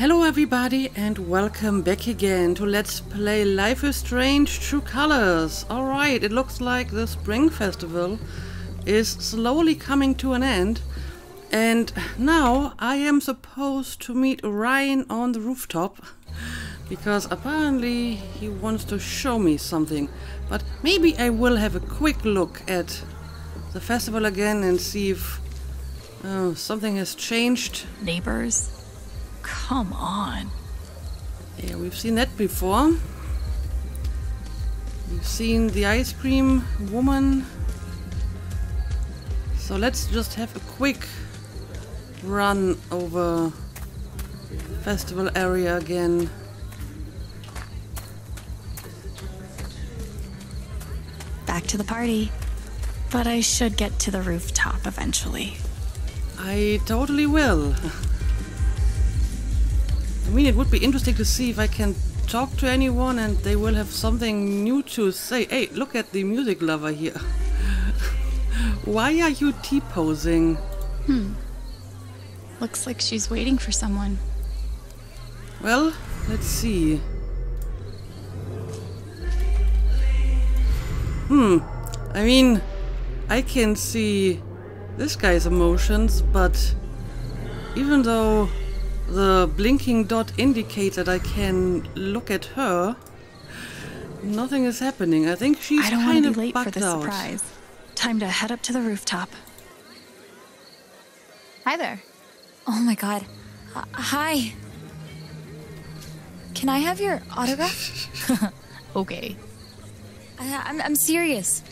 Hello everybody and welcome back again to Let's Play Life is Strange True Colors. Alright, it looks like the Spring Festival is slowly coming to an end and now I am supposed to meet Ryan on the rooftop because apparently he wants to show me something. But maybe I will have a quick look at the festival again and see if uh, something has changed. Neighbors? Come on. Yeah, we've seen that before. We've seen the ice cream woman. So let's just have a quick run over festival area again. Back to the party. But I should get to the rooftop eventually. I totally will. I mean, it would be interesting to see if I can talk to anyone and they will have something new to say. Hey, look at the music lover here. Why are you T-posing? Hmm. Looks like she's waiting for someone. Well, let's see. Hmm. I mean, I can see this guy's emotions, but even though the blinking dot indicates that I can look at her, nothing is happening. I think she's I don't kind want of to be late for the out. surprise. Time to head up to the rooftop. Hi there. Oh my god. Uh, hi. Can I have your autograph? okay. I, I'm, I'm serious.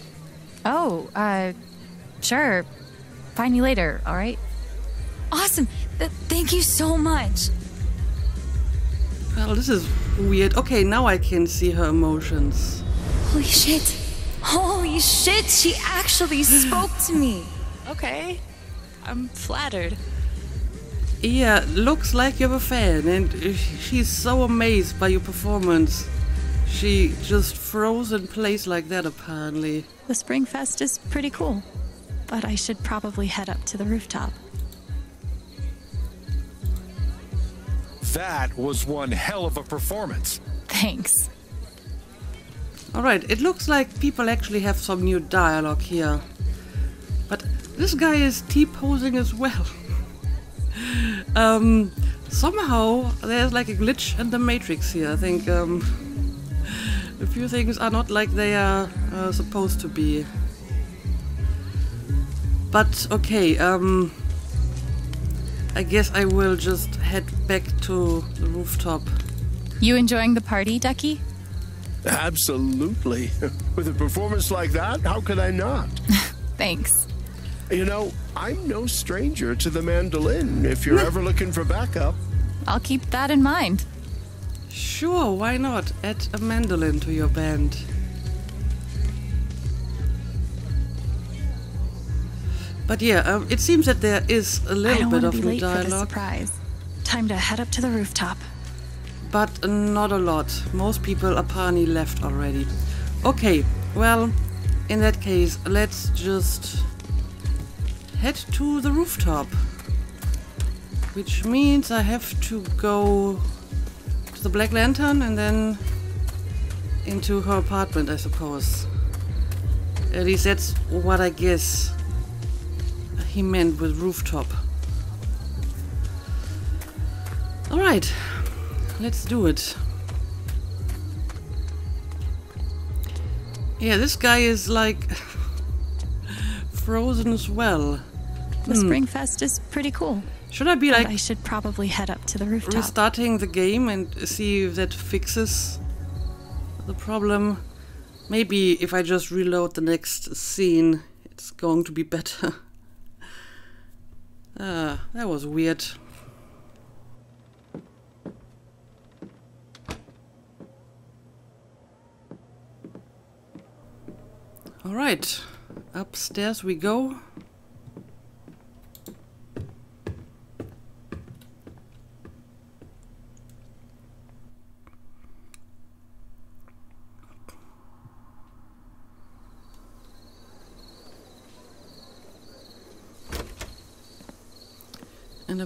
Oh, uh, sure. Find me later, alright? Awesome. Th- thank you so much. Well, this is weird. Okay, now I can see her emotions. Holy shit. Holy shit, she actually spoke to me. Okay. I'm flattered. Yeah, looks like you're a fan, and she's so amazed by your performance. She just froze in place like that, apparently. The Spring Fest is pretty cool, but I should probably head up to the rooftop. That was one hell of a performance. Thanks. Alright, it looks like people actually have some new dialogue here. But this guy is T-posing as well. um, somehow there's like a glitch in the matrix here. I think um, a few things are not like they are uh, supposed to be. But okay, um, I guess I will just head back to the rooftop. You enjoying the party, Ducky? Absolutely. With a performance like that, how could I not? Thanks. You know, I'm no stranger to the mandolin if you're ever looking for backup. I'll keep that in mind. Sure, why not? Add a mandolin to your band. But yeah, um, it seems that there is a little bit of be new late for the dialogue, surprise. Time to head up to the rooftop. but not a lot. Most people apparently left already. Okay, well, in that case, let's just head to the rooftop. Which means I have to go to the Black Lantern and then into her apartment, I suppose. At least that's what I guess he meant with rooftop. Alright, let's do it. Yeah, this guy is like frozen as well. The hmm. Spring Fest is pretty cool. Should I be but like I should probably head up to the rooftop. restarting the game and see if that fixes the problem? Maybe if I just reload the next scene, it's going to be better. Ah, that was weird. Alright, upstairs we go.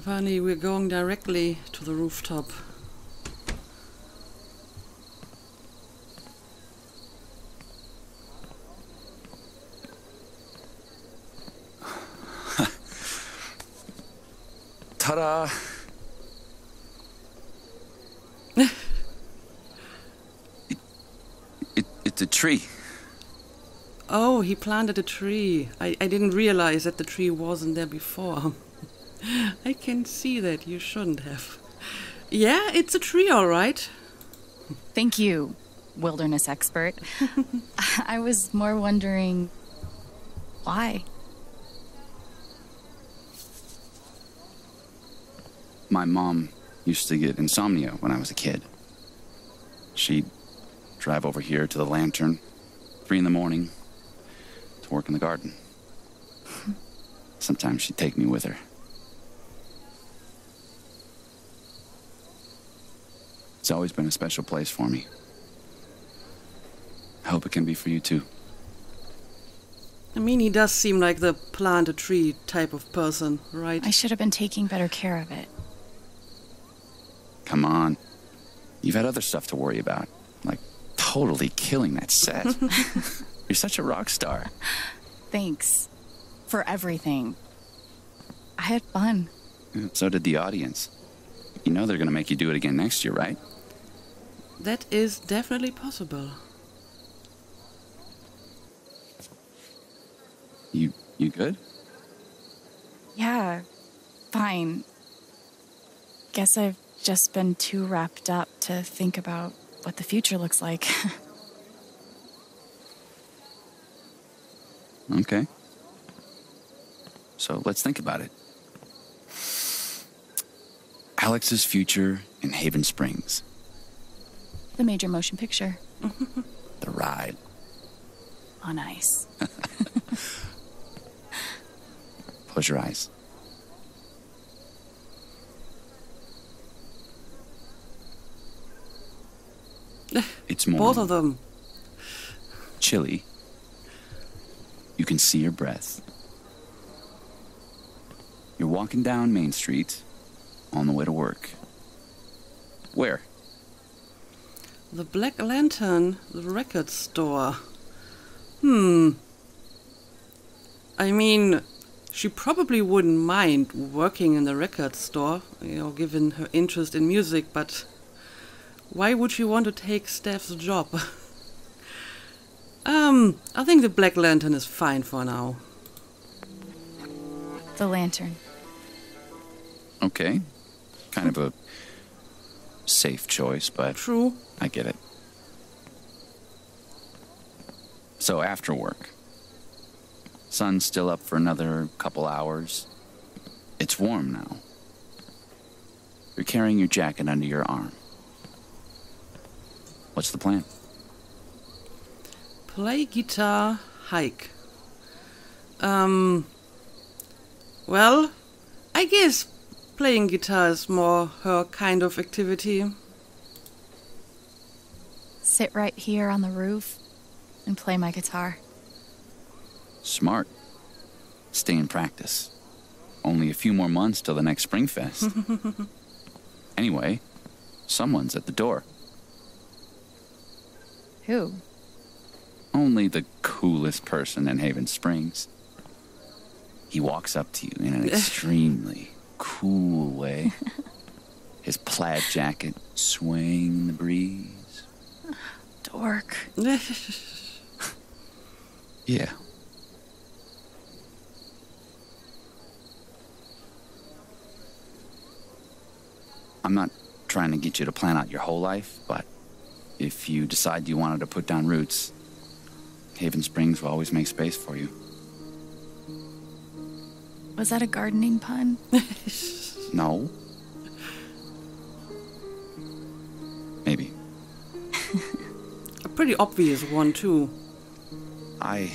Apparently we're going directly to the rooftop. Ta-da! Eh. it, it, it's a tree. Oh, he planted a tree. I, I didn't realize that the tree wasn't there before. I can see that. You shouldn't have. Yeah, it's a tree, all right. Thank you, wilderness expert. I was more wondering why. My mom used to get insomnia when I was a kid. She'd drive over here to the lantern, three in the morning, to work in the garden. Sometimes she'd take me with her. It's always been a special place for me. I hope it can be for you too. I mean, he does seem like the plant a tree type of person, right? I should have been taking better care of it. Come on. You've had other stuff to worry about, like totally killing that set. You're such a rock star. Thanks for everything. I had fun. So did the audience. You know they're going to make you do it again next year, right? That is definitely possible. You you good? Yeah, fine. Guess I've just been too wrapped up to think about what the future looks like. okay. So let's think about it. Alex's future in Haven Springs. the major motion picture The ride. on ice. Close your eyes. It's morning. Both of them. chilly. You can see your breath. You're walking down Main Street on the way to work. Where? The Black Lantern, the record store. Hmm. I mean, she probably wouldn't mind working in the record store, you know, given her interest in music, but why would she want to take Steph's job? um, I think the Black Lantern is fine for now. The lantern. Okay. Kind of a safe choice, but True. I get it. So after work, sun's still up for another couple hours. It's warm now. You're carrying your jacket under your arm. What's the plan? Play guitar, hike. Um. Well, I guess playing guitar is more her kind of activity. Sit right here on the roof and play my guitar. Smart. Stay in practice. Only a few more months till the next Springfest. anyway, someone's at the door. Who? Only the coolest person in Haven Springs. He walks up to you in an extremely cool way. His plaid jacket swaying in the breeze. Dork. Yeah. I'm not trying to get you to plan out your whole life, but if you decide you wanted to put down roots, Haven Springs will always make space for you. Was that a gardening pun? No? Maybe. A pretty obvious one, too. I.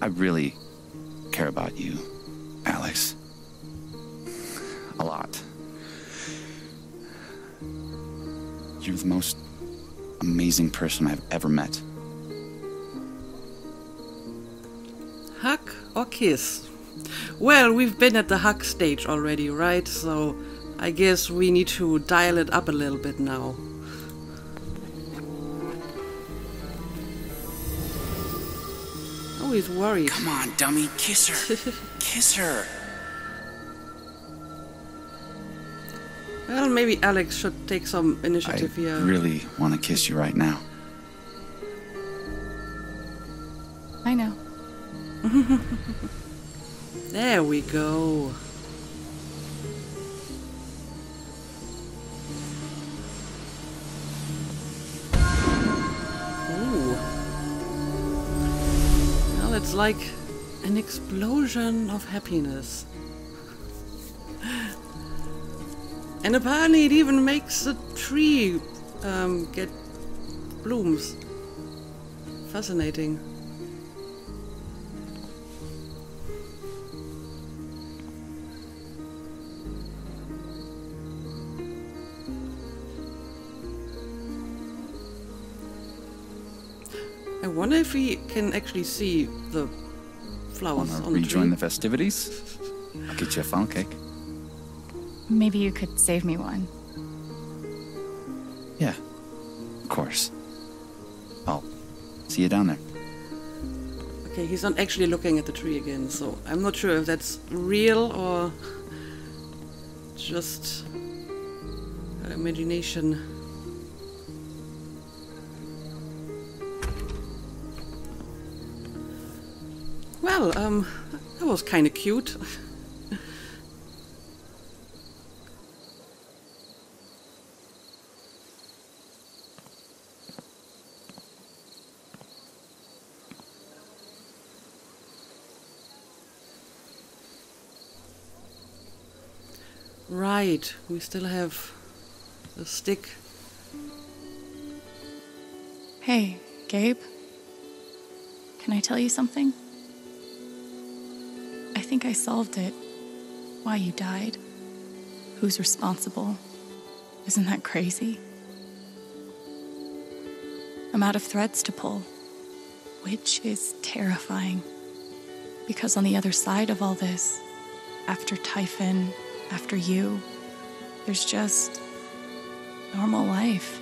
I really care about you, Alex. A lot. You're the most amazing person I've ever met. Or kiss? Well, we've been at the hug stage already, right? So I guess we need to dial it up a little bit now. Oh, he's worried. Come on, dummy, kiss her. kiss her. Well, maybe Alex should take some initiative I here. I really want to kiss you right now. There we go. Ooh. Well, it's like an explosion of happiness. And apparently it even makes the tree um, get blooms. Fascinating. I wonder if we can actually see the flowers Want to on the rejoin tree. the festivities? I'll get you a funnel cake. Maybe you could save me one. Yeah, of course. I'll see you down there. Okay, he's not actually looking at the tree again, so I'm not sure if that's real or just imagination. Well, um, that was kind of cute. Right, we still have the stick. Hey, Gabe. Can I tell you something? Think I solved it. Why you died. Who's responsible. Isn't that crazy? I'm out of threads to pull, which is terrifying. Because on the other side of all this, after Typhon, after you, there's just normal life.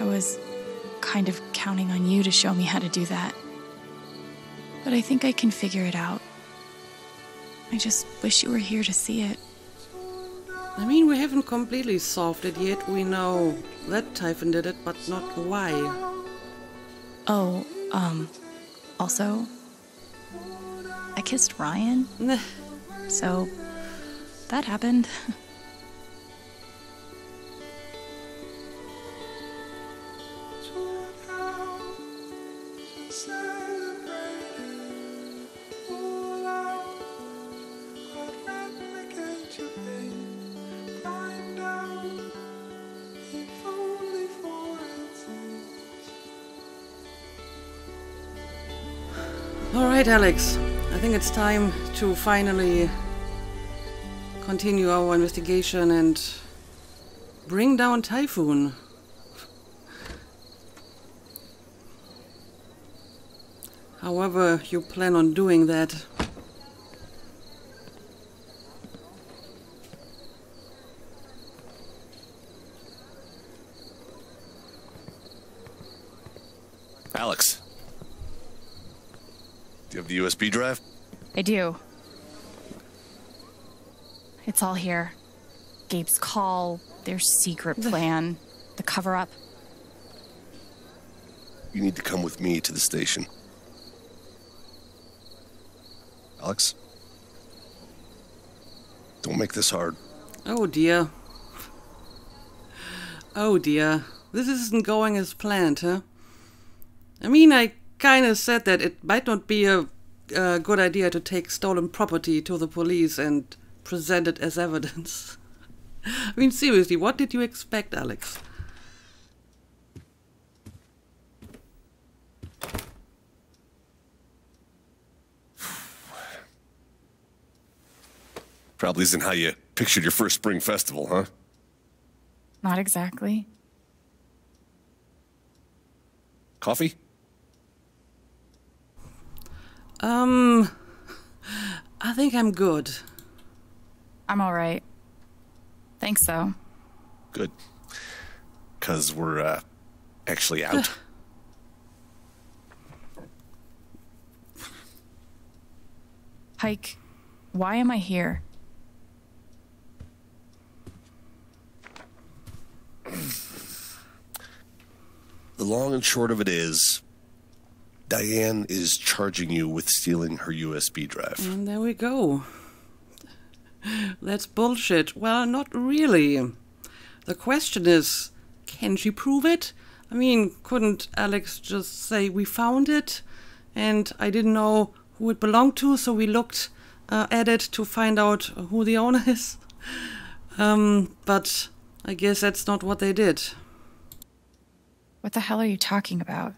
I was kind of counting on you to show me how to do that. But I think I can figure it out. I just wish you were here to see it. I mean, we haven't completely solved it yet. We know that Typhon did it, but not why. Oh, um, also, I kissed Ryan, so that happened. Alex. I think it's time to finally continue our investigation and bring down Typhon. However, you plan on doing that. Alex. Do you have the USB drive? I do. It's all here. Gabe's call, their secret plan, the cover up. You need to come with me to the station. Alex? Don't make this hard. Oh dear. Oh dear. This isn't going as planned, huh? I mean, I kinda said that it might not be a, a good idea to take stolen property to the police and present it as evidence. I mean, seriously, what did you expect, Alex? Probably isn't how you pictured your first spring festival, huh? Not exactly. Coffee? Um, I think I'm good. I'm all right. Thanks, though. Good. Because we're uh, actually out. Pike, why am I here? The long and short of it is, Diane is charging you with stealing her USB drive. And there we go. That's bullshit. Well, not really. The question is can she prove it? I mean, couldn't Alex just say, We found it, and I didn't know who it belonged to, so we looked uh, at it to find out who the owner is? Um, but I guess that's not what they did. What the hell are you talking about?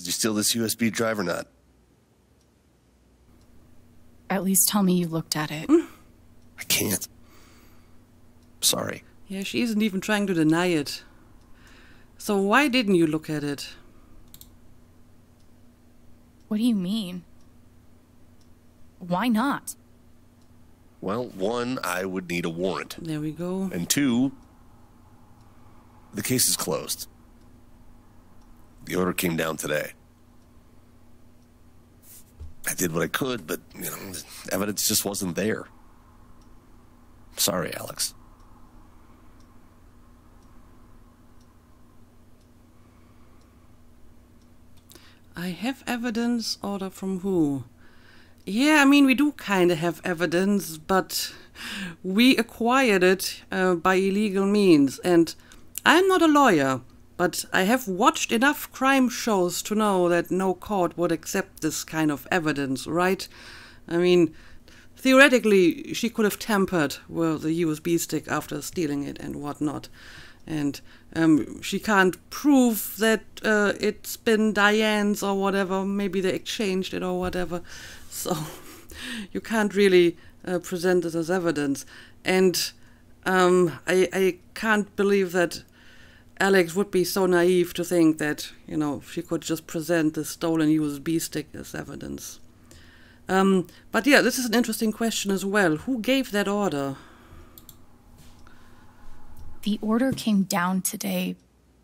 Did you steal this USB drive or not? At least tell me you looked at it. I can't. Sorry. Yeah, she isn't even trying to deny it. So why didn't you look at it? What do you mean? Why not? Well, one, I would need a warrant. There we go. And two, the case is closed. The order came down today. I did what I could, but, you know, evidence just wasn't there. Sorry, Alex. I have evidence, order from who? Yeah, I mean, we do kind of have evidence, but we acquired it uh, by illegal means. And I'm not a lawyer, but I have watched enough crime shows to know that no court would accept this kind of evidence, right? I mean, theoretically, she could have tampered with the USB stick after stealing it and whatnot. And um, she can't prove that uh, it's been Diane's or whatever. Maybe they exchanged it or whatever. So you can't really uh, present it as evidence. And um, I, I can't believe that Alex would be so naive to think that, you know, she could just present the stolen USB stick as evidence. Um, but yeah, this is an interesting question as well. Who gave that order? The order came down today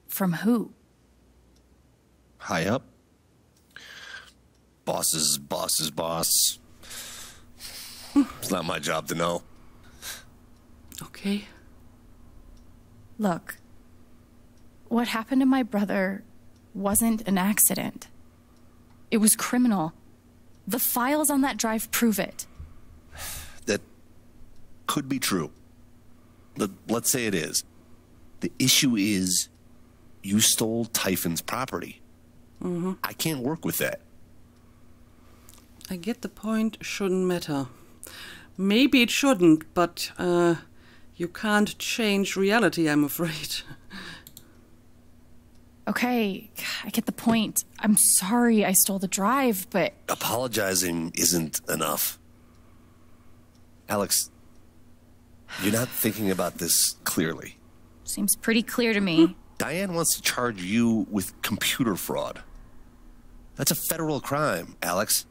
from who? High up. Boss's boss's boss. it's not my job to know. Okay. Look, what happened to my brother wasn't an accident. It was criminal. The files on that drive prove it. That could be true. Let, let's say it is. The issue is you stole Typhon's property. Mm-hmm. I can't work with that. I get the point, shouldn't matter. Maybe it shouldn't, but uh, you can't change reality, I'm afraid. Okay, I get the point. I'm sorry I stole the drive, but. Apologizing isn't enough. Alex, you're not thinking about this clearly. Seems pretty clear to me. Hmm. Diane wants to charge you with computer fraud. That's a federal crime, Alex.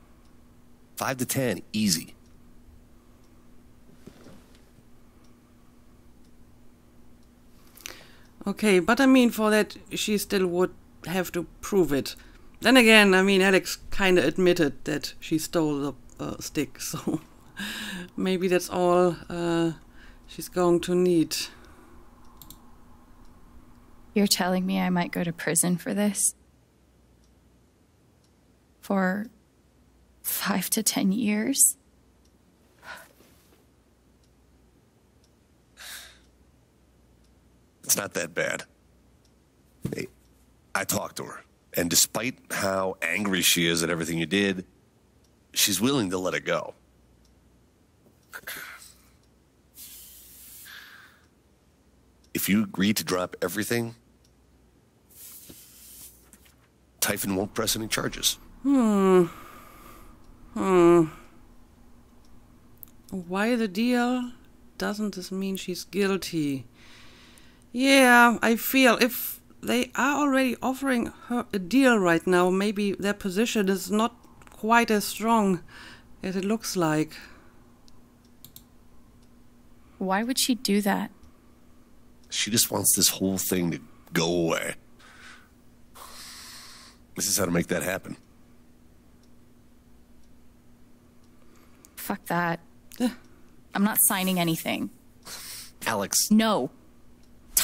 Five to ten, easy. Okay, but I mean, for that, she still would have to prove it. Then again, I mean, Alex kind of admitted that she stole the uh, stick, so maybe that's all uh, she's going to need. You're telling me I might go to prison for this? For five to ten years? It's not that bad. I talked to her, and despite how angry she is at everything you did, she's willing to let it go. If you agree to drop everything, Typhon won't press any charges. Hmm. Hmm. Why the deal? Doesn't this mean she's guilty? Yeah, I feel if they are already offering her a deal right now, maybe their position is not quite as strong as it looks like. Why would she do that? She just wants this whole thing to go away. This is how to make that happen. Fuck that. I'm not signing anything. Alex. No.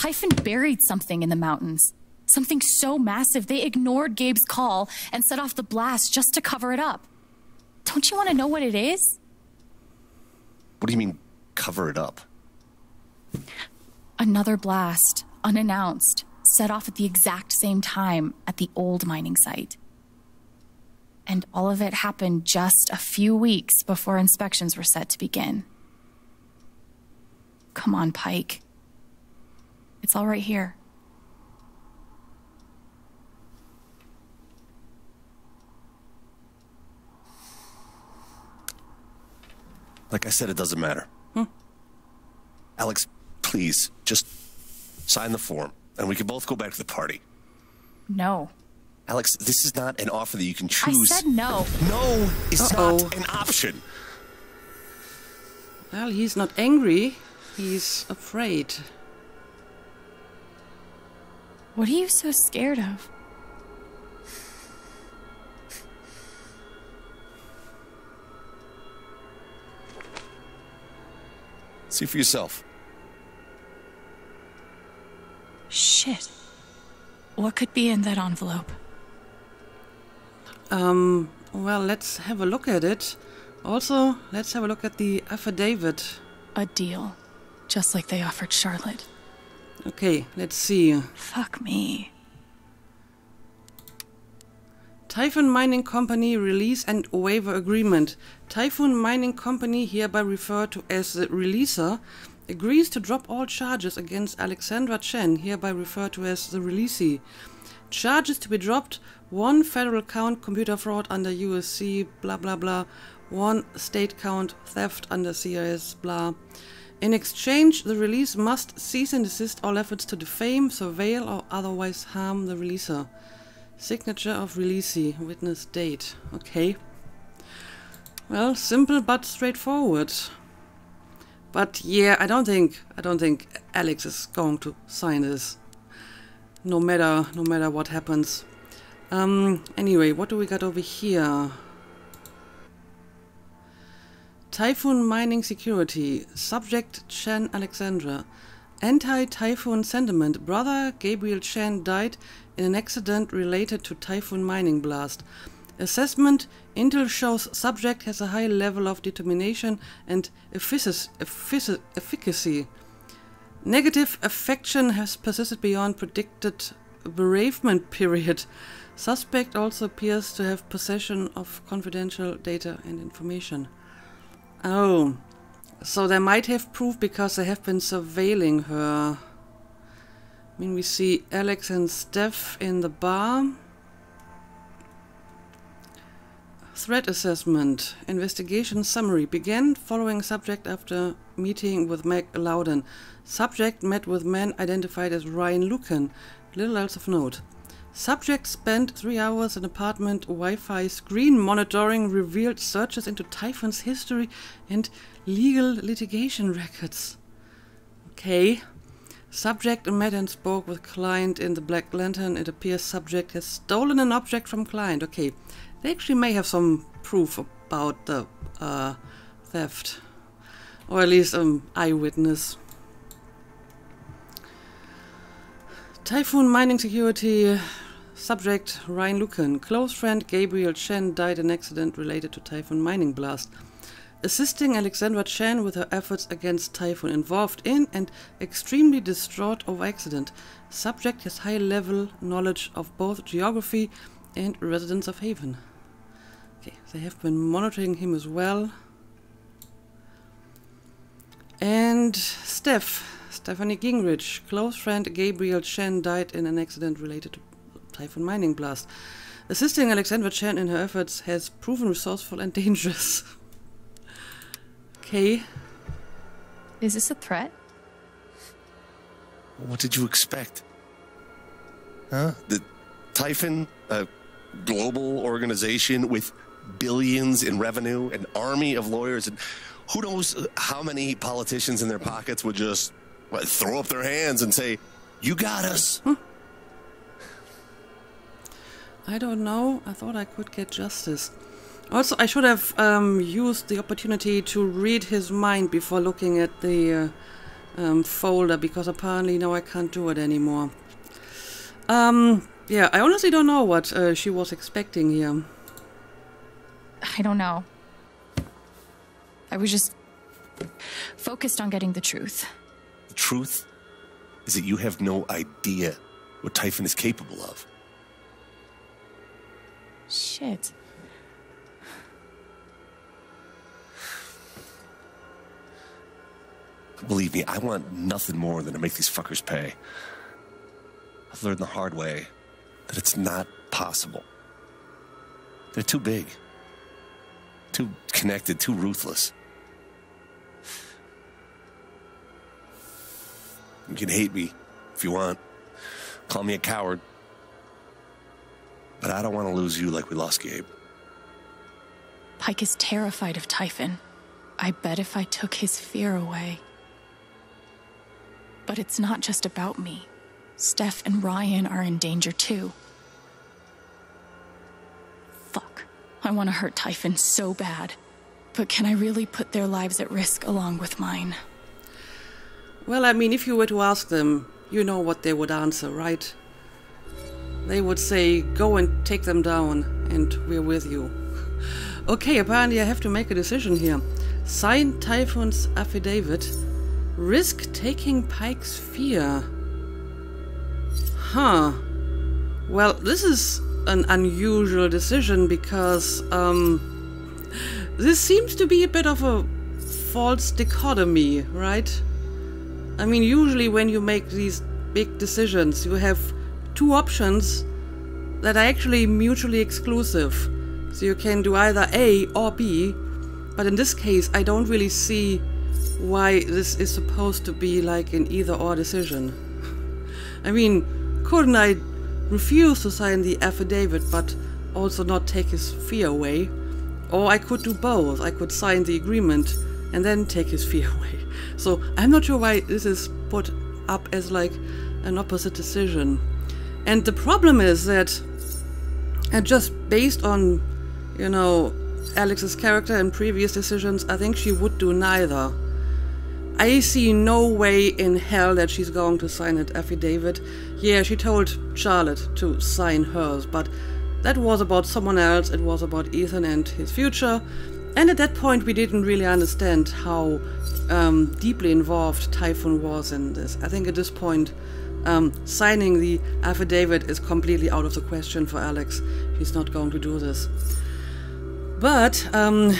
Typhon buried something in the mountains. Something so massive they ignored Gabe's call and set off the blast just to cover it up. Don't you want to know what it is? What do you mean, cover it up? Another blast, unannounced, set off at the exact same time at the old mining site. And all of it happened just a few weeks before inspections were set to begin. Come on, Pike. It's all right here. Like I said, it doesn't matter. Hmm. Alex, please, just sign the form, and we can both go back to the party. No. Alex, this is not an offer that you can choose. I choose. said no. no, it's Uh-oh. not an option. Well, he's not angry, he's afraid. What are you so scared of? See for yourself. Shit. What could be in that envelope? Um, well, let's have a look at it. Also, let's have a look at the affidavit. A deal. Just like they offered Charlotte. Okay, let's see. Fuck me. Typhon Mining Company Release and Waiver Agreement. Typhon Mining Company, hereby referred to as the releaser, agrees to drop all charges against Alexandra Chen, hereby referred to as the releasee. Charges to be dropped one federal count computer fraud under USC, blah blah blah, one state count theft under CIS, blah. In exchange, the release must cease and desist all efforts to defame, surveil, or otherwise harm the releaser. Signature of releasee, witness date. Okay. Well, simple but straightforward. But yeah, I don't think I don't think Alex is going to sign this. No matter no matter what happens. Um anyway, what do we got over here? Typhon Mining Security. Subject Chen Alexandra. Anti-Typhon sentiment. Brother Gabriel Chen died in an accident related to Typhon mining blast. Assessment Intel shows subject has a high level of determination and efficacy. Negative affection has persisted beyond predicted bereavement period. Suspect also appears to have possession of confidential data and information. Oh, so they might have proof because they have been surveilling her. I mean, we see Alex and Steph in the bar. Threat assessment. Investigation summary. Began following subject after meeting with Meg Loudon. Subject met with man identified as Ryan Lucan. Little else of note. Subject spent three hours in apartment Wi-Fi screen monitoring revealed searches into Typhon's history and legal litigation records. Okay. Subject met and spoke with client in the Black Lantern. It appears subject has stolen an object from client. Okay. They actually may have some proof about the uh, theft. Or at least an um, eyewitness. Typhon Mining Security uh, subject Ryan Lucan. Close friend Gabriel Chen died in accident related to Typhon mining blast. Assisting Alexandra Chen with her efforts against Typhon involved in and extremely distraught over accident. Subject has high level knowledge of both geography and residents of Haven. Okay, they have been monitoring him as well. And Steph, Stephanie Gingrich, close friend Gabriel Chen died in an accident related to Typhon mining blast. Assisting Alexandra Chen in her efforts has proven resourceful and dangerous. okay. Is this a threat? What did you expect? Huh? The Typhon, a global organization with billions in revenue, an army of lawyers, and who knows how many politicians in their pockets would just what, throw up their hands and say, You got us. I don't know. I thought I could get justice. Also, I should have um, used the opportunity to read his mind before looking at the uh, um, folder, because apparently now I can't do it anymore. Um, yeah, I honestly don't know what uh, she was expecting here. I don't know. I was just focused on getting the truth. The truth is that you have no idea what Typhon is capable of. Shit. Believe me, I want nothing more than to make these fuckers pay. I've learned the hard way that it's not possible. They're too big, too connected, too ruthless. You can hate me if you want, call me a coward. But I don't want to lose you like we lost Gabe. Pike is terrified of Typhon. I bet if I took his fear away. But it's not just about me. Steph and Ryan are in danger too. Fuck. I want to hurt Typhon so bad. But can I really put their lives at risk along with mine? Well, I mean, if you were to ask them, you know what they would answer, right? They would say, go and take them down, and we're with you. okay, apparently I have to make a decision here. Sign Typhon's affidavit. Risk taking Pike's fear. Huh. Well, this is an unusual decision because, um, this seems to be a bit of a false dichotomy, right? I mean, usually when you make these big decisions, you have two options that are actually mutually exclusive. So you can do either A or B, but in this case, I don't really see why this is supposed to be like an either or decision. I mean, couldn't I refuse to sign the affidavit but also not take his fee away? Or I could do both. I could sign the agreement and then take his fee away. So I'm not sure why this is put up as like an opposite decision. And the problem is that, and just based on, you know, Alex's character and previous decisions, I think she would do neither. I see no way in hell that she's going to sign an affidavit. Yeah, she told Charlotte to sign hers, but that was about someone else. It was about Ethan and his future. And at that point, we didn't really understand how um, deeply involved Typhon was in this. I think at this point, um, signing the affidavit is completely out of the question for Alex. He's not going to do this. But um,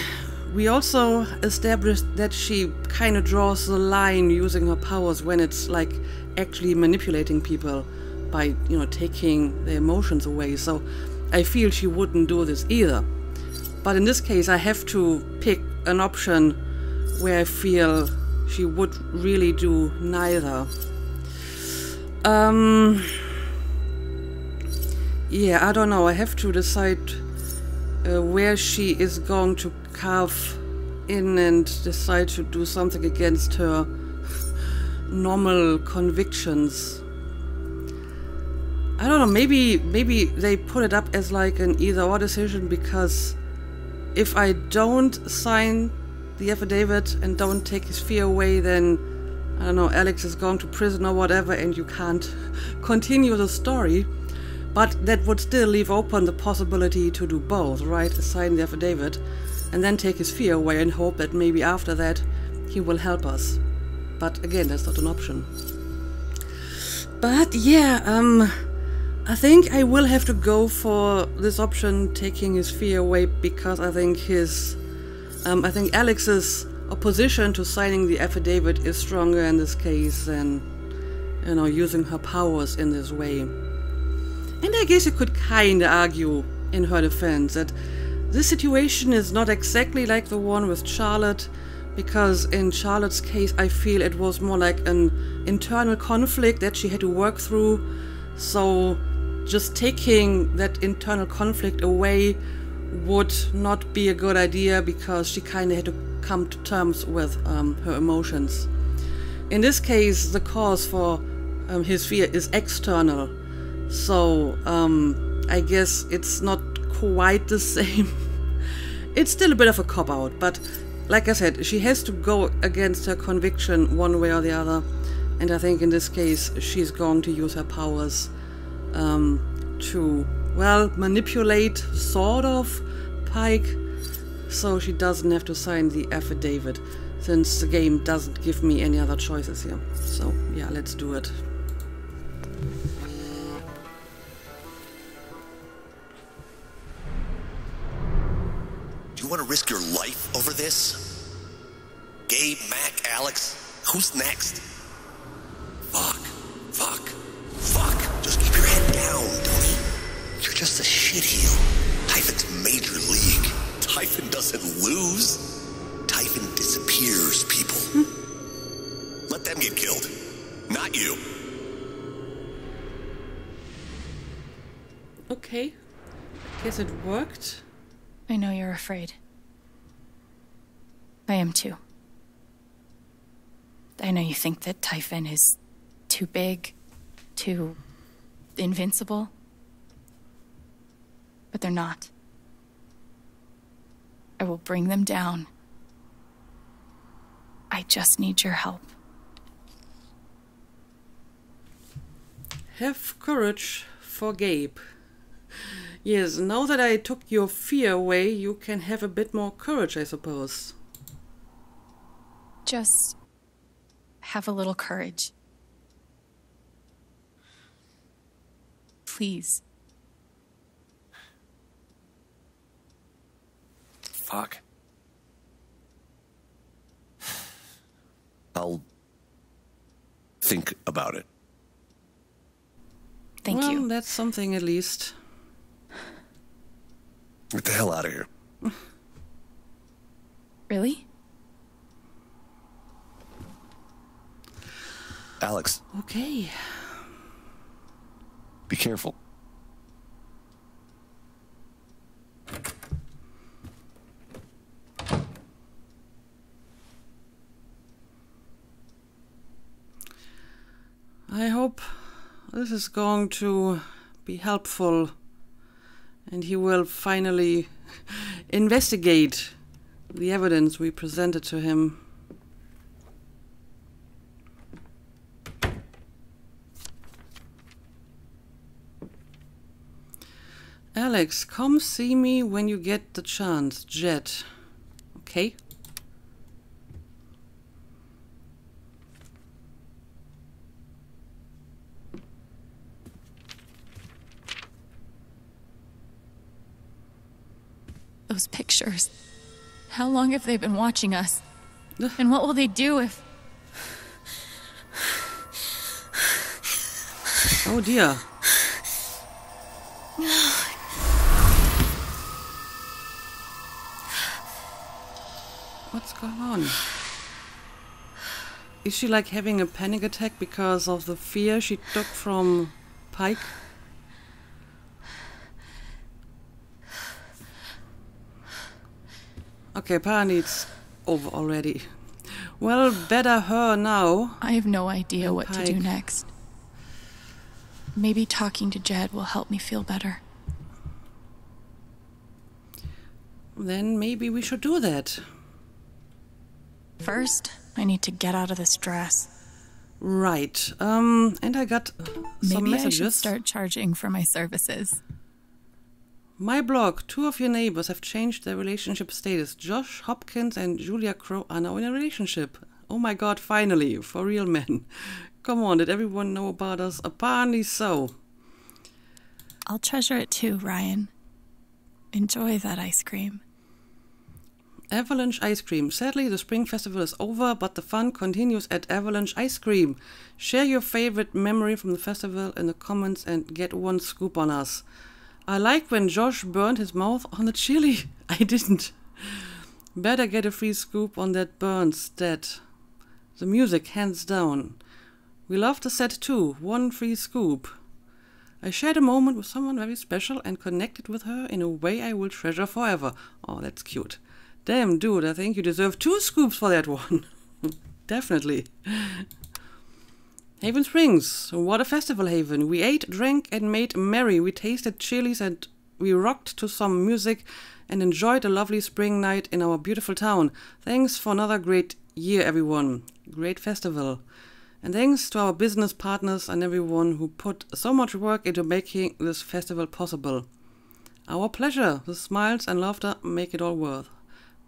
we also established that she kind of draws the line using her powers when it's like actually manipulating people by, you know, taking their emotions away. So I feel she wouldn't do this either. But in this case, I have to pick an option where I feel she would really do neither. Um, yeah, I don't know. I have to decide uh, where she is going to carve in and decide to do something against her normal convictions. I don't know. Maybe maybe they put it up as like an either or decision because if I don't sign the affidavit and don't take his fear away, then I don't know, Alex is going to prison or whatever, and you can't continue the story. But that would still leave open the possibility to do both, right? Sign the affidavit and then take his fear away and hope that maybe after that he will help us. But again, that's not an option. But yeah, um, I think I will have to go for this option, taking his fear away, because I think his, um, I think Alex's opposition to signing the affidavit is stronger in this case than, you know, using her powers in this way. And I guess you could kinda argue in her defense that this situation is not exactly like the one with Charlotte, because in Charlotte's case, I feel it was more like an internal conflict that she had to work through. So, just taking that internal conflict away would not be a good idea because she kind of had to come to terms with um, her emotions. In this case, the cause for um, his fear is external. So, um, I guess it's not quite the same. it's still a bit of a cop out, but like I said, she has to go against her conviction one way or the other. And I think in this case, she's going to use her powers um, to, well, manipulate, sort of, Pike, so she doesn't have to sign the affidavit, since the game doesn't give me any other choices here. So, yeah, let's do it. Do you want to risk your life over this? Gabe, Mac, Alex, who's next? Fuck, fuck, fuck. Down, Tony. You're just a shitheel. Typhon's major league. Typhon doesn't lose. Typhon disappears people. Hmm. Let them get killed, not you. Okay. Guess it worked. I know you're afraid. I am too. I know you think that Typhon is too big, too invincible. But they're not. I will bring them down. I just need your help. Have courage for Gabe. Yes, now that I took your fear away, you can have a bit more courage, I suppose. Just have a little courage. Please. Fuck. I'll think about it. Thank well, you. That's something at least. Get the hell out of here. really? Alex. Okay. Be careful. I hope this is going to be helpful and he will finally investigate the evidence we presented to him. Alex, come see me when you get the chance, Jed. Okay? Those pictures. How long have they been watching us? And what will they do if. Oh dear. Going on? Is she like having a panic attack because of the fear she took from Pike? Okay, apparently it's over already. Well, better her now. I have no idea what Pike. to do next. Maybe talking to Jed will help me feel better. Then maybe we should do that. First, I need to get out of this dress. Right. Um, and I got some Maybe I should start charging for my services. My blog, two of your neighbors have changed their relationship status. Josh Hopkins and Julia Crow are now in a relationship. Oh my god, finally, for real men. Come on, did everyone know about us? Apparently so. I'll treasure it too, Ryan. Enjoy that ice cream. Avalanche Ice Cream. Sadly, the Spring Festival is over, but the fun continues at Avalanche Ice Cream. Share your favorite memory from the festival in the comments and get one scoop on us. I like when Josh burned his mouth on the chili. I didn't. Better get a free scoop on that Burns dead. The music, hands down. We love the set too. One free scoop. I shared a moment with someone very special and connected with her in a way I will treasure forever. Oh, that's cute. Damn, dude, I think you deserve two scoops for that one. Definitely. Haven Springs. What a festival, Haven. We ate, drank, and made merry. We tasted chilies and we rocked to some music and enjoyed a lovely spring night in our beautiful town. Thanks for another great year, everyone. Great festival. And thanks to our business partners and everyone who put so much work into making this festival possible. Our pleasure. The smiles and laughter make it all worth.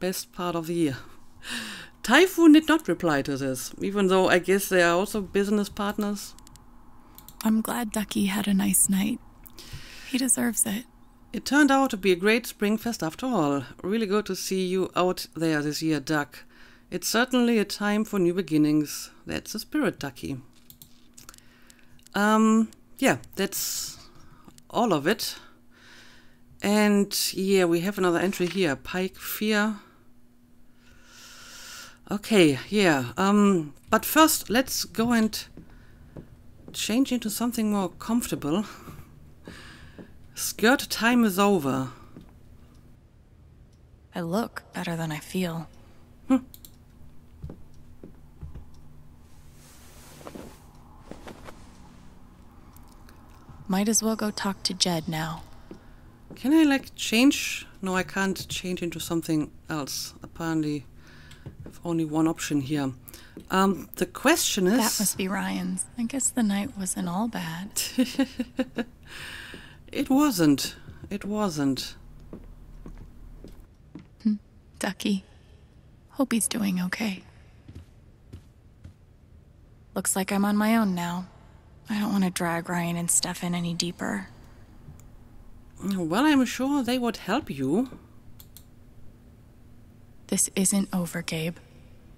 Best part of the year. Typhon did not reply to this, even though I guess they are also business partners. I'm glad Duckie had a nice night. He deserves it. It turned out to be a great Springfest after all. Really good to see you out there this year, Duck. It's certainly a time for new beginnings. That's the spirit, Duckie. Um, yeah, that's all of it. And yeah, we have another entry here. Pike Fear. Okay, yeah. Um, but first, let's go and change into something more comfortable. Skirt time is over. I look better than I feel. Hm. Might as well go talk to Jed now. Can I like change? No, I can't change into something else. Apparently, I've only one option here. Um, the question is. That must be Ryan's. I guess the night wasn't all bad. it wasn't. It wasn't. Hmm. Ducky. Hope he's doing okay. Looks like I'm on my own now. I don't want to drag Ryan and Stefan any deeper. Well, I'm sure they would help you. This isn't over, Gabe.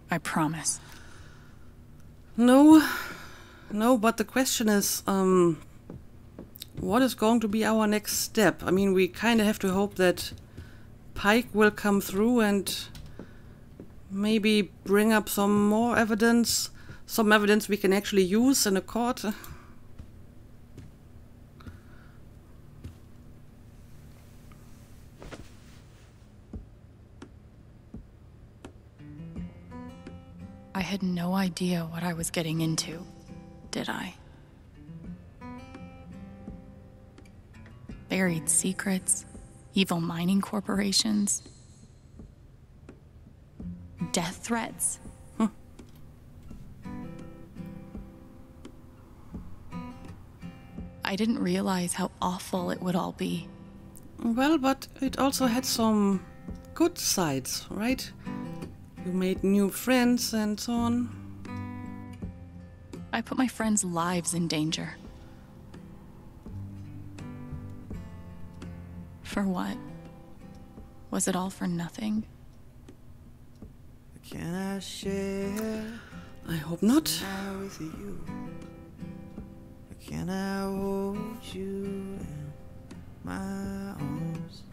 I promise. No. No, but the question is, um, what is going to be our next step? I mean, we kind of have to hope that Pike will come through and maybe bring up some more evidence, some evidence we can actually use in a court. No idea what I was getting into, did I? Buried secrets, evil mining corporations, death threats. I didn't realize how awful it would all be. Well, but it also had some good sides, right? You made new friends and so on. I put my friends' lives in danger. For what? Was it all for nothing? I can I share? I hope not. With you? Can I hold you in my arms?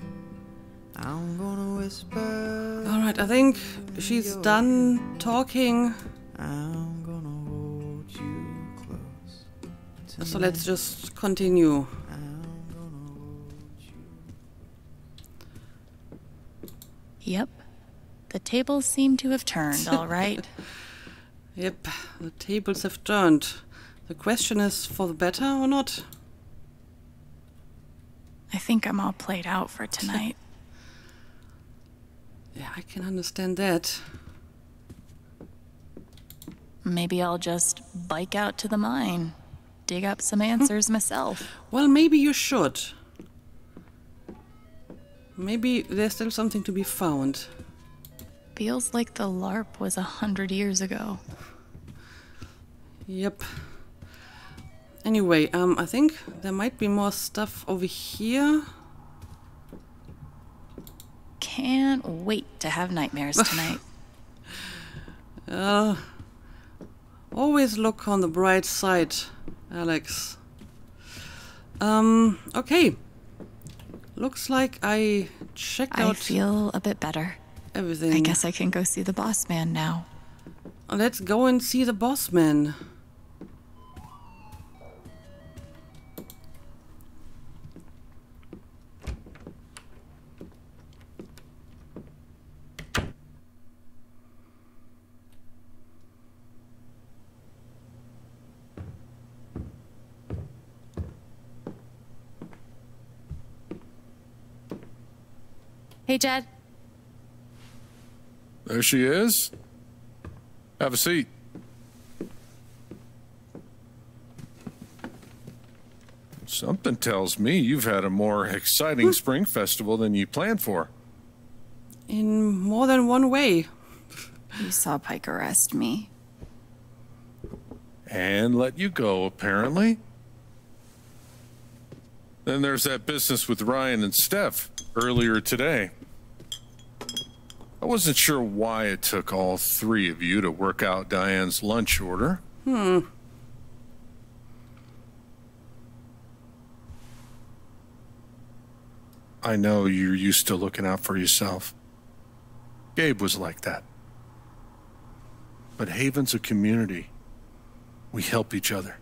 I'm gonna whisper. Right, I think she's done talking. I'm gonna hold you close. So let's just continue. Yep. The tables seem to have turned, all right. yep, the tables have turned. The question is for the better or not? I think I'm all played out for tonight. yeah, I can understand that. Maybe I'll just bike out to the mine, dig up some answers myself. Well, maybe you should. Maybe there's still something to be found. Feels like the LARP was a hundred years ago. Yep. Anyway, um, I think there might be more stuff over here. Can't wait to have nightmares tonight. uh, always look on the bright side, Alex. Um, okay. Looks like I checked I out. I feel a bit better. everything. I guess I can go see the boss man now. Let's go and see the boss man. Hey, Jed. There she is. Have a seat. Something tells me you've had a more exciting spring festival than you planned for. In more than one way. You saw Pike arrest me. And let you go, apparently. Then there's that business with Ryan and Steph earlier today. I wasn't sure why it took all three of you to work out Diane's lunch order. Hmm. I know you're used to looking out for yourself. Gabe was like that. But Haven's a community. We help each other.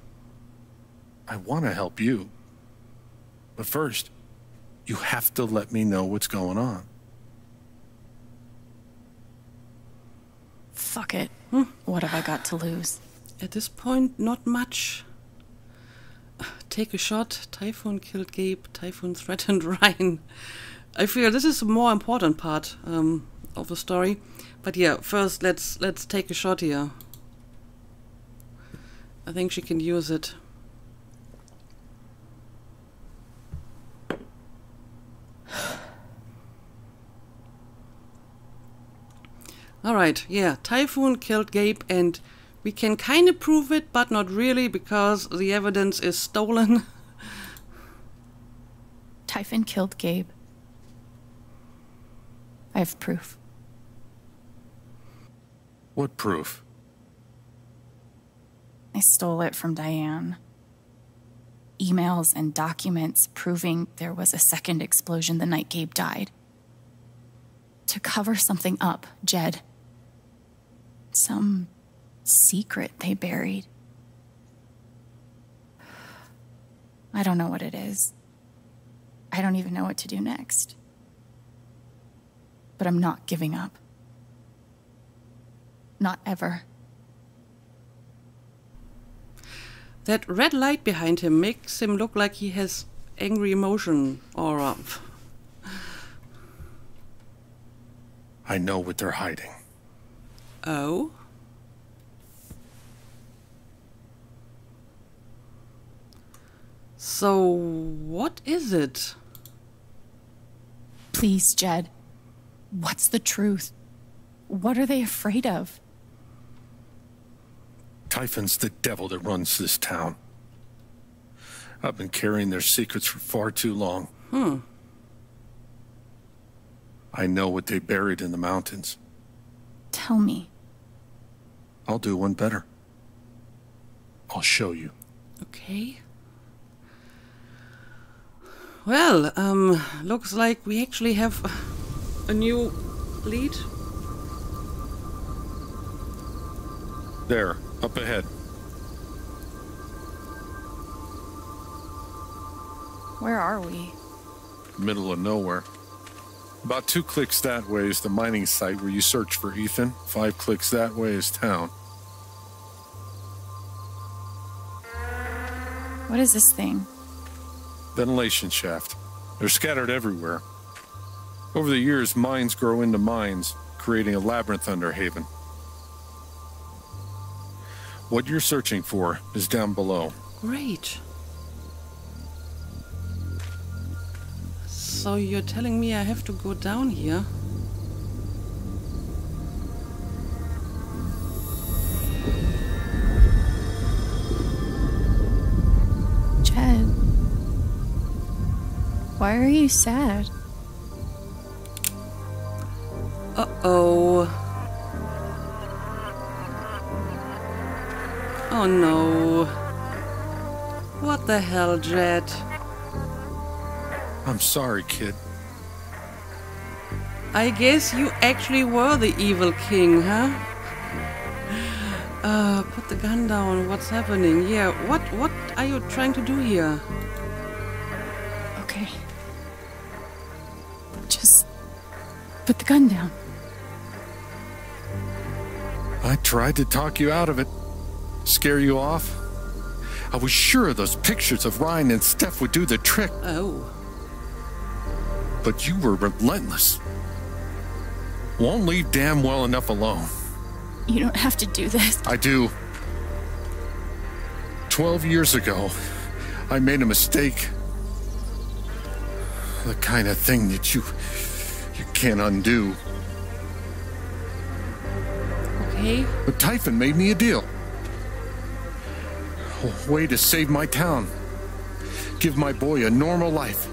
I want to help you. But first, you have to let me know what's going on. Fuck it. What have I got to lose? At this point, not much. Take a shot. Typhon killed Gabe. Typhon threatened Ryan. I feel this is a more important part um, of the story. But yeah, first let's let's take a shot here. I think she can use it. Alright, yeah, Typhon killed Gabe, and we can kind of prove it, but not really because the evidence is stolen. Typhon killed Gabe. I have proof. What proof? I stole it from Diane. Emails and documents proving there was a second explosion the night Gabe died. To cover something up, Jed. Some secret they buried. I don't know what it is. I don't even know what to do next. But I'm not giving up. Not ever. That red light behind him makes him look like he has angry emotion aura. I know what they're hiding. Oh? So, what is it? Please, Jed. What's the truth? What are they afraid of? Typhon's the devil that runs this town. I've been carrying their secrets for far too long. Hmm. I know what they buried in the mountains. Tell me. I'll do one better. I'll show you. Okay. Well, um, looks like we actually have a new lead. There, up ahead. Where are we? Middle of nowhere. About two clicks that way is the mining site where you search for Ethan. Five clicks that way is town. What is this thing? Ventilation shaft. They're scattered everywhere. Over the years, mines grow into mines, creating a labyrinth under Haven. What you're searching for is down below. Great. So you're telling me I have to go down here? Jed. Why are you sad? Uh-oh. Oh no. What the hell, Jed? I'm sorry, kid. I guess you actually were the evil king, huh? Uh, put the gun down. What's happening? Yeah, what what are you trying to do here? Okay. Just put the gun down. I tried to talk you out of it, scare you off. I was sure those pictures of Ryan and Steph would do the trick. Oh. But you were relentless. Won't leave damn well enough alone. You don't have to do this. I do. Twelve years ago, I made a mistake. The kind of thing that you you can't undo. Okay. But Typhon made me a deal. A way to save my town. Give my boy a normal life.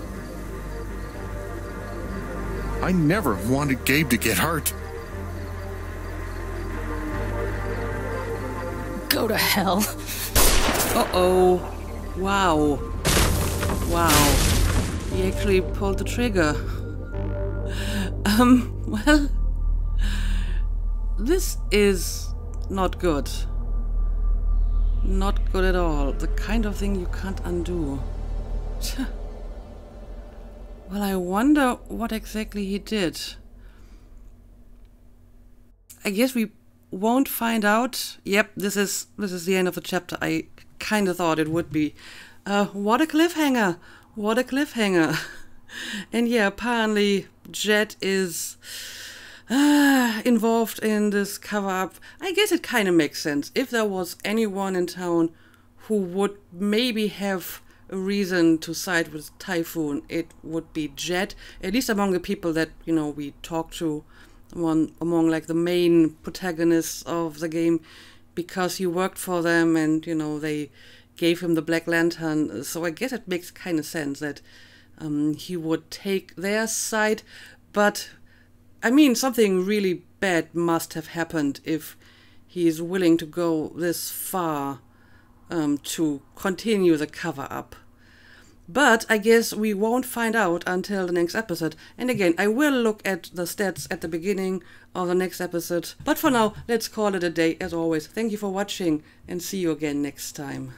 I never wanted Gabe to get hurt. Go to hell. Uh oh. Wow. Wow. He actually pulled the trigger. Um, well. This is not good. Not good at all. The kind of thing you can't undo. Well, I wonder what exactly he did. I guess we won't find out. Yep, this is this is the end of the chapter. I kind of thought it would be. Uh, what a cliffhanger! What a cliffhanger! and yeah, apparently Jed is uh, involved in this cover up. I guess it kind of makes sense. If there was anyone in town who would maybe have a reason to side with Typhon, it would be Jed. At least among the people that you know we talked to, one among like the main protagonists of the game, because he worked for them and you know they gave him the Black Lantern. So I guess it makes kind of sense that um, he would take their side. But I mean, something really bad must have happened if he is willing to go this far um, to continue the cover up. But I guess we won't find out until the next episode. And again, I will look at the stats at the beginning of the next episode. But for now, let's call it a day as always. Thank you for watching and see you again next time.